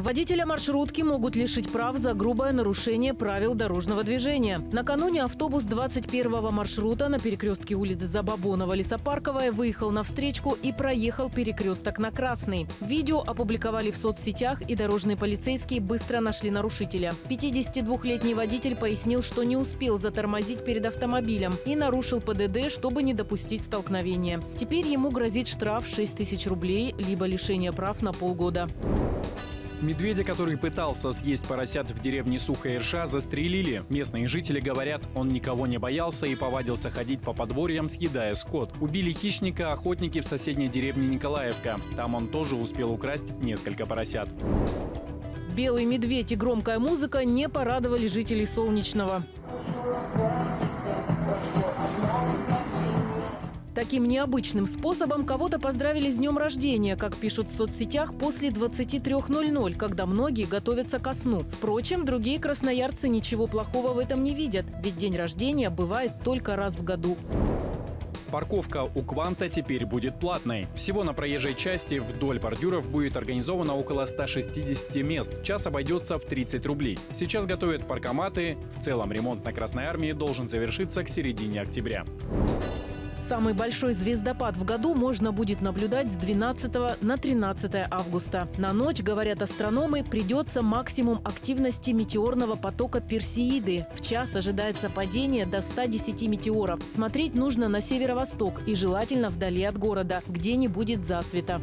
Водителя маршрутки могут лишить прав за грубое нарушение правил дорожного движения. Накануне автобус 21-го маршрута на перекрестке улиц Забабонова лесопарковая выехал на встречку и проехал перекресток на Красный. Видео опубликовали в соцсетях и дорожные полицейские быстро нашли нарушителя. 52-летний водитель пояснил, что не успел затормозить перед автомобилем и нарушил ПДД, чтобы не допустить столкновения. Теперь ему грозит штраф 6 тысяч рублей либо лишение прав на полгода. Медведя, который пытался съесть поросят в деревне Сухая Ирша, застрелили. Местные жители говорят, он никого не боялся и повадился ходить по подворьям, съедая скот. Убили хищника охотники в соседней деревне Николаевка. Там он тоже успел украсть несколько поросят. Белый медведь и громкая музыка не порадовали жителей Солнечного. Таким необычным способом кого-то поздравили с днем рождения, как пишут в соцсетях, после 23.00, когда многие готовятся ко сну. Впрочем, другие красноярцы ничего плохого в этом не видят, ведь день рождения бывает только раз в году. Парковка у Кванта теперь будет платной. Всего на проезжей части вдоль бордюров будет организовано около 160 мест. Час обойдется в 30 рублей. Сейчас готовят паркоматы. В целом ремонт на Красной Армии должен завершиться к середине октября. Самый большой звездопад в году можно будет наблюдать с 12 на 13 августа. На ночь, говорят астрономы, придется максимум активности метеорного потока Персеиды. В час ожидается падение до 110 метеоров. Смотреть нужно на северо-восток и желательно вдали от города, где не будет засвета.